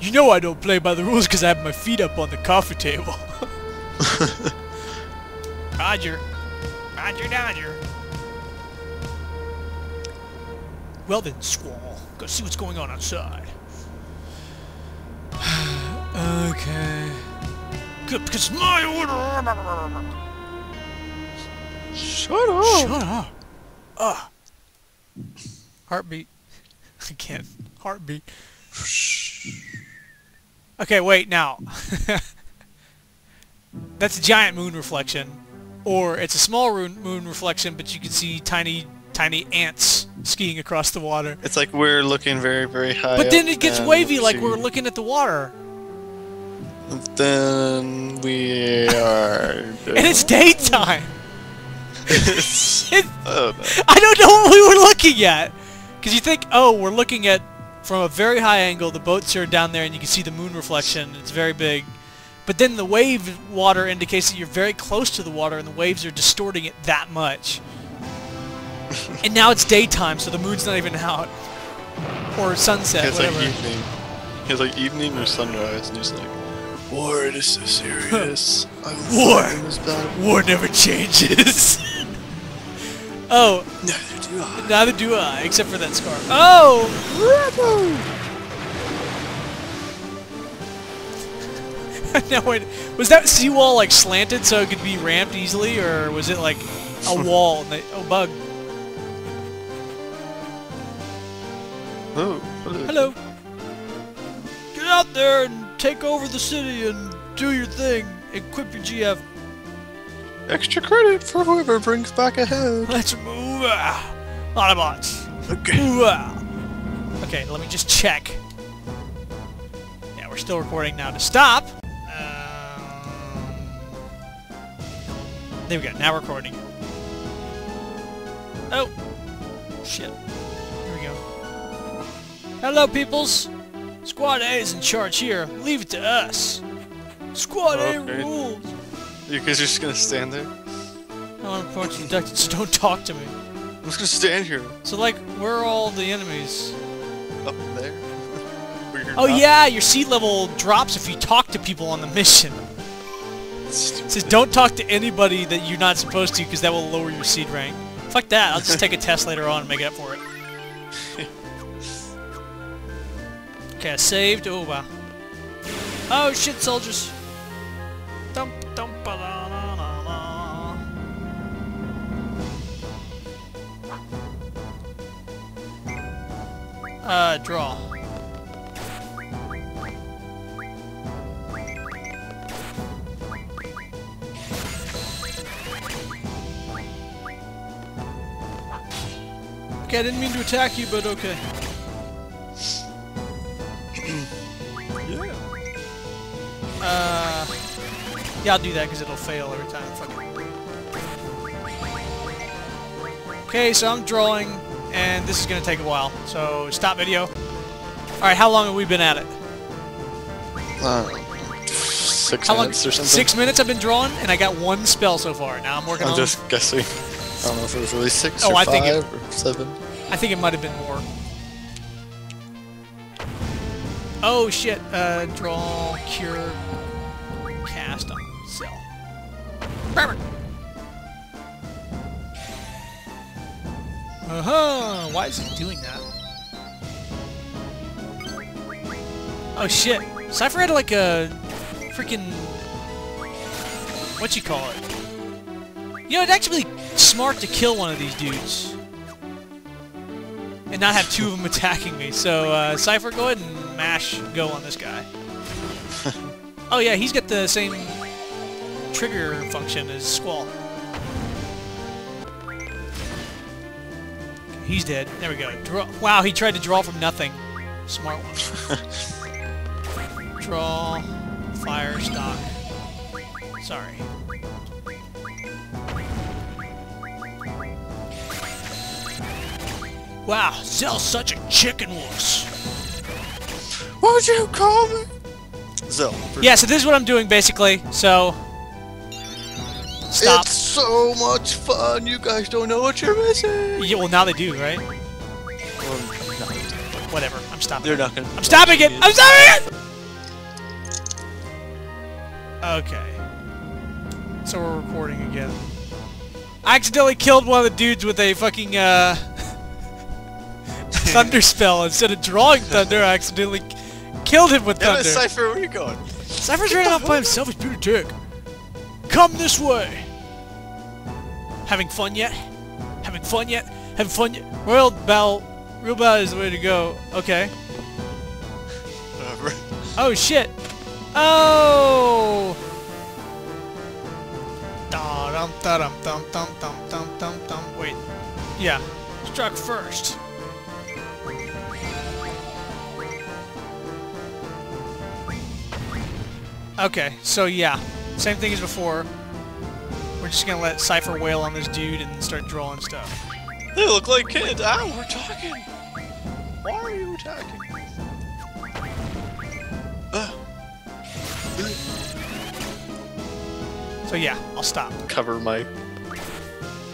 You know I don't play by the rules because I have my feet up on the coffee table. Roger. Roger, Dodger. Well then, Squall. Go see what's going on outside. okay. Good, because my order! Shut up! Shut up! Ugh. Heartbeat. I can't. Heartbeat. Okay, wait, now. That's a giant moon reflection. Or it's a small moon moon reflection, but you can see tiny, tiny ants skiing across the water. It's like we're looking very, very high. But then it gets wavy like we're looking at the water. Then we are. And it's daytime! It's- oh no. I don't know what we were looking at! Because you think, oh, we're looking at, from a very high angle, the boats are down there and you can see the moon reflection, it's very big. But then the wave water indicates that you're very close to the water and the waves are distorting it that much. and now it's daytime, so the moon's not even out. Or sunset, It's like whatever. evening. It's like evening or sunrise, and he's like, War, this is serious. I'm War. War never changes! oh, Neither do I. neither do I, except for that scar. Oh! now wait, was that seawall like slanted so it could be ramped easily, or was it like a wall? And they, oh, bug. Oh, hello. Hello. Get out there and take over the city and do your thing. Equip your GF. Extra credit for whoever brings back a head. Let's move. Autobots. Okay. Okay, let me just check. Yeah, we're still recording now. To stop. Um, there we go. Now recording. Oh. Shit. Here we go. Hello, peoples. Squad A is in charge here. Leave it to us. Squad A rules. You guys are just gonna stand there? I want to report you abducted, so don't talk to me. I'm just gonna stand here. So, like, where are all the enemies? Up there. Oh not yeah, your seed level drops if you talk to people on the mission. It says don't talk to anybody that you're not supposed to because that will lower your seed rank. Fuck that, I'll just take a test later on and make up for it. Okay, I saved. Oh wow. Oh shit, soldiers. Dum ba da na na na. Uh, draw. Okay, I didn't mean to attack you, but okay. I'll do that because it'll fail every time. Okay, so I'm drawing, and this is gonna take a while. So stop video. All right, how long have we been at it? Uh, six How long? minutes or something. Six minutes I've been drawing, and I got one spell so far. Now I'm working I'm on. just guessing. I don't know if it was really six Oh, or I five think it- or seven. I think it might have been more. Oh shit! Uh, draw, cure, cast on Zell. Perfect. Uh huh. Why is it doing that? Oh shit! Seifer had like a freaking what you call it? You know, it's actually smart to kill one of these dudes and not have two of them attacking me. So, uh, Seifer, go ahead and mash go on this guy. oh yeah, he's got the same trigger function is Squall. He's dead. There we go. Draw. Wow, he tried to draw from nothing. Smart one. draw. Fire. Stock. Sorry. Wow, Zell's such a chicken wuss. What'd you call me? Zell. Yeah, so this is what I'm doing basically. So stop. It's so much fun. You guys don't know what you're missing. Yeah, well now they do, right? Well, no, Whatever. I'm stopping. they're not gonna. I'm stopping it. I'm stopping it. Okay. So we're recording again. I accidentally killed one of the dudes with a fucking, uh... thunder spell. Instead of drawing thunder, I accidentally killed him with Damn thunder. it, Seifer, where are you going? Seifer's running off by himself. He's pretty dick. Come this way. Having fun yet? Having fun yet? Having fun yet? Royal Battle. Real Battle is the way to go. Okay. Whatever. Oh shit. Oh. Dum dum dum dum dum dum dum dum. Wait. Yeah. Struck first. Okay, so yeah, same thing as before. We're just gonna let Seifer wail on this dude and start drawing stuff. They look like kids. Ow, we're talking. Why are you attacking? Ugh. So yeah, I'll stop. Cover my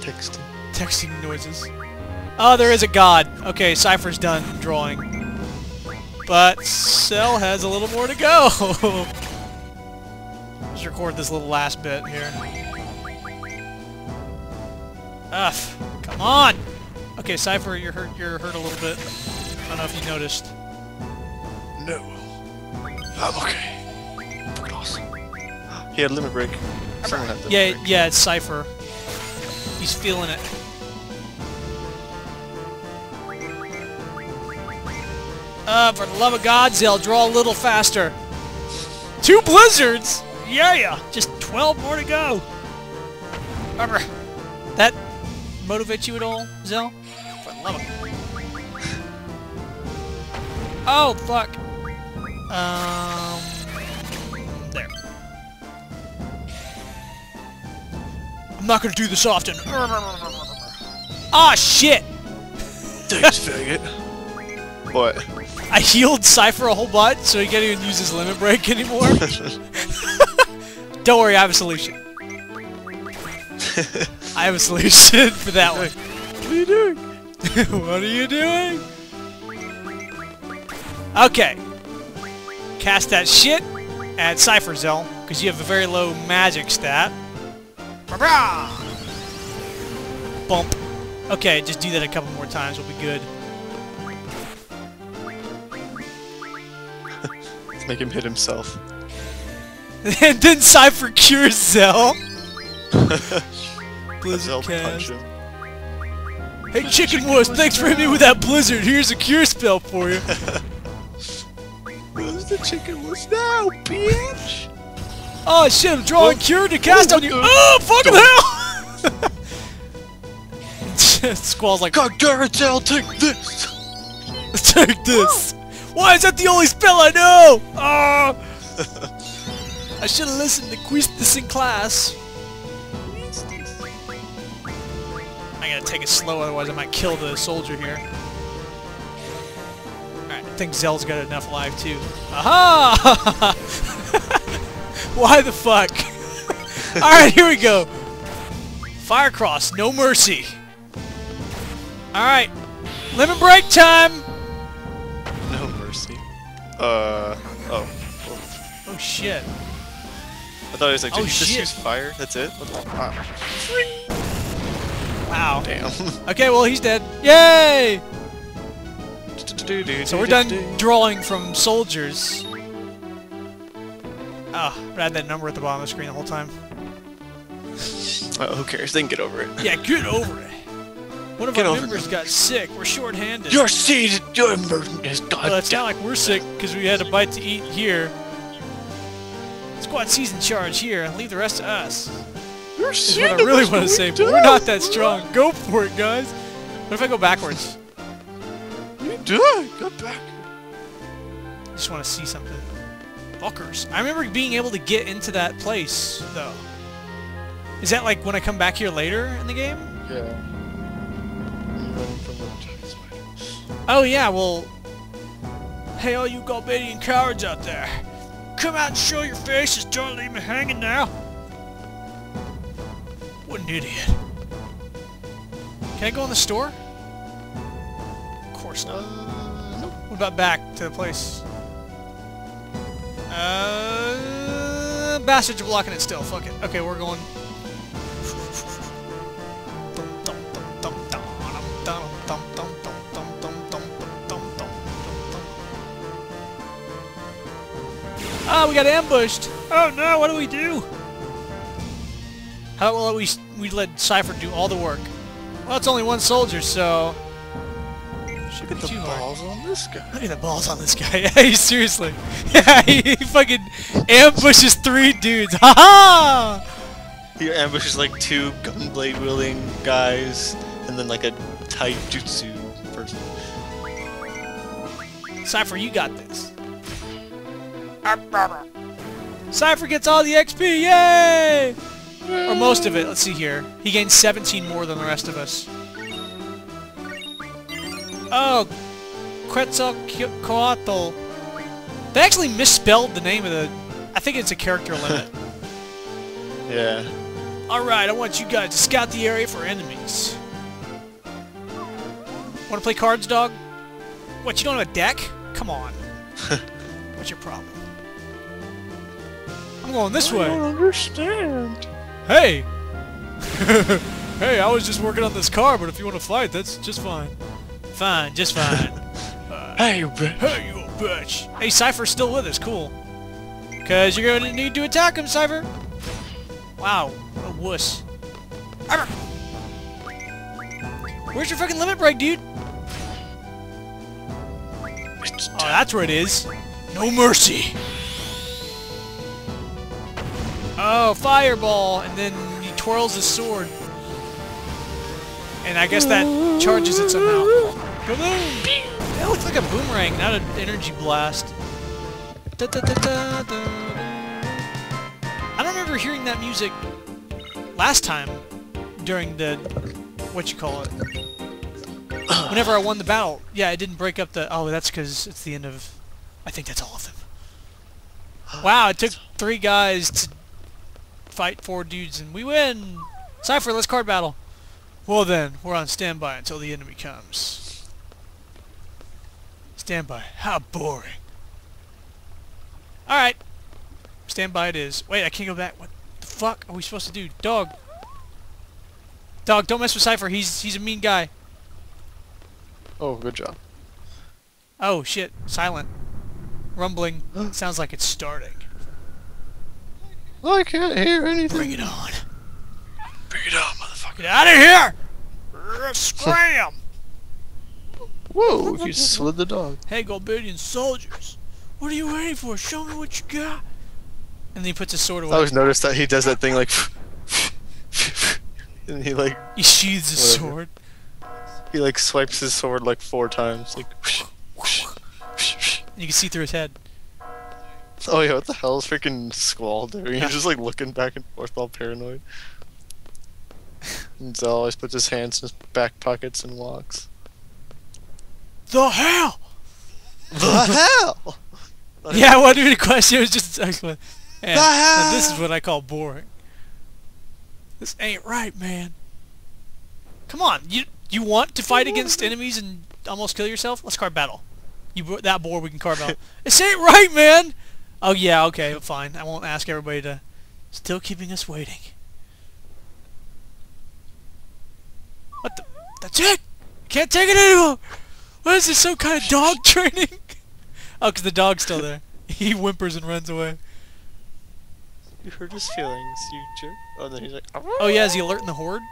text. Texting noises. Oh, there is a god. Okay, Seifer's done drawing. But Zell has a little more to go. Let's record this little last bit here. Ugh, come on! Okay, Seifer, you're hurt. You're hurt a little bit. I don't know if you noticed. No. I'm okay. Awesome. He had limit break. Someone had limit Yeah, break. yeah, it's Seifer. He's feeling it. Uh, for the love of God, Zell, draw a little faster. Two blizzards? Yeah, yeah. Just 12 more to go. Rubber. That motivates you at all, Zell? For the love of... Oh, fuck. Um... There. I'm not gonna do this often. Ah, shit! Thanks, faggot. What? I healed Seifer a whole bunch, so he can't even use his limit break anymore. Don't worry, I have a solution. I have a solution for that one. what are you doing? what are you doing? Okay. Cast that shit at Seifer Zell, because you have a very low magic stat. Bump. Okay, just do that a couple more times, we'll be good. Let's make him hit himself. and then Seifer cures Zell. Blizzard cast. Hey, Chicken Wuss, thanks for hitting me with that blizzard. Here's a cure spell for you. Who's the chicken was now, bitch? Oh shit, I'm drawing Oh, cure to cast oh, on you. what Oh, oh uh, fucking hell! Squall's like, God I'll take this! take this. Why is that the only spell I know? Oh! I should have listened to Quistis in class. I gotta take it slow, otherwise I might kill the soldier here. Alright, I think Zell's got enough life too. Aha! Why the fuck? Alright, here we go. Firecross, no mercy. Alright, lemon break time! No mercy. Uh, oh. Oh shit. I thought he was like, did Oh, you just shit. use fire? That's it? Wow. Damn. Okay, well he's dead. Yay! So we're done drawing from soldiers. Oh, I had that number at the bottom of the screen the whole time. Oh, who cares? They can get over it. Yeah, get over it. One of Get our members it. got sick. We're short-handed. Your seed, your burden is gone. well, it's not like we're sick because we had a bite to eat here. Squad season charge here and leave the rest to us. Your Is what I really want to say, but we're not that strong. Go for it, guys. What if I go backwards? You do it. Go back. I just want to see something. Fuckers. I remember being able to get into that place, though. Is that like when I come back here later in the game? Yeah. You're running from the giant spider. Oh yeah, well... Hey all you Galbadian cowards out there! Come out and show your faces, don't leave me hanging now! An idiot. Can I go in the store? Of course not. Uh, nope. What about back to the place? Uh, bastards are blocking it still. Fuck it. Okay, we're going. Ah, we got ambushed. Oh no, what do we do? How about we we let Seifer do all the work? Well, it's only one soldier, so Look at the hard. balls on this guy. Look at the balls on this guy. Yeah, seriously. Yeah, he fucking ambushes three dudes. Ha ha! He ambushes like two gunblade wielding guys, and then like a type jutsu person. Seifer, you got this. Seifer gets all the XP, yay! Or most of it, let's see here. He gains 17 more than the rest of us. Oh, Quetzalcoatl. They actually misspelled the name of the... I think it's a character limit. Yeah. Alright, I want you guys to scout the area for enemies. Want to play cards, dog? What, you don't have a deck? Come on. What's your problem? I'm going this way. I don't understand. Hey! hey, I was just working on this car, but if you want to fight, that's just fine. Fine, just fine. Hey, you bitch. hey, you bitch! Hey, Seifer's still with us, cool. Cause you're gonna need to attack him, Seifer! Wow, a wuss. Arr! Where's your fucking limit break, dude? Oh, that's where it is. No mercy. Oh, fireball, and then he twirls his sword. And I guess that charges it somehow. Kaboom! That looks like a boomerang, not an energy blast. Da, da, da. I don't remember hearing that music last time during the what you call it. Whenever I won the battle, yeah, it didn't break up the. Oh, that's because it's the end of. I think that's all of them. Wow, it took three guys to fight four dudes, and we win. Seifer, let's card battle. Well then, we're on standby until the enemy comes. Standby. How boring. Alright. Standby it is. Wait, I can't go back. What the fuck are we supposed to do? Dog. Dog, don't mess with Seifer. He's he's a mean guy. Oh, good job. Oh shit. Silent. Rumbling. Sounds like it's starting. I can't hear anything. Bring it on. Bring it on, motherfucker. Get out of here! Scram! Whoa, you slid the dog. Hey, Galbadian soldiers! What are you waiting for? Show me what you got! And then he puts his sword away. I always noticed that he does that thing like, and he like He sheathes his Whatever. sword. he like swipes his sword like four times. Like, And you can see through his head. oh yeah, what the hell is freaking Squall doing? He's just like looking back and forth, all paranoid. And Zell always puts his hands in his back pockets and walks. The hell! The hell? Yeah, I wondered the question. It was just excellent. Man, The now this is what I call boring. This ain't right, man. Come on, you you want to fight against enemies and almost kill yourself? Let's card battle. You that board we can card battle. this ain't right, man. Oh yeah, okay, fine. I won't ask everybody to. Still keeping us waiting. What the? That's it. Can't take it anymore. What is this? Some kind of dog training? Oh, 'cause the dog's still there. He whimpers and runs away. You hurt his feelings, you jerk. Oh, then he's like, Oh, oh yeah, is he alerting the horde?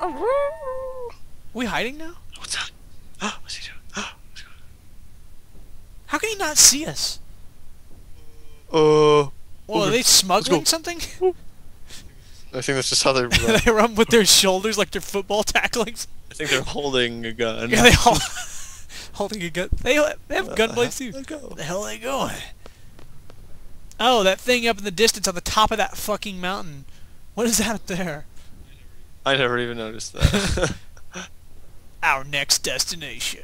Oh, we hiding now? What's that? What's he doing? What's going How can he not see us? on? Uh, Well, are they smuggling something? I think that's just how they run. they run with their shoulders like they're football tacklings. I think they're holding a gun. Yeah, they all holding a gun. They, they have gun blades too. Let go. Where the hell are they going? Oh, that thing up in the distance on the top of that fucking mountain. What is that up there? I never even noticed that. Our next destination.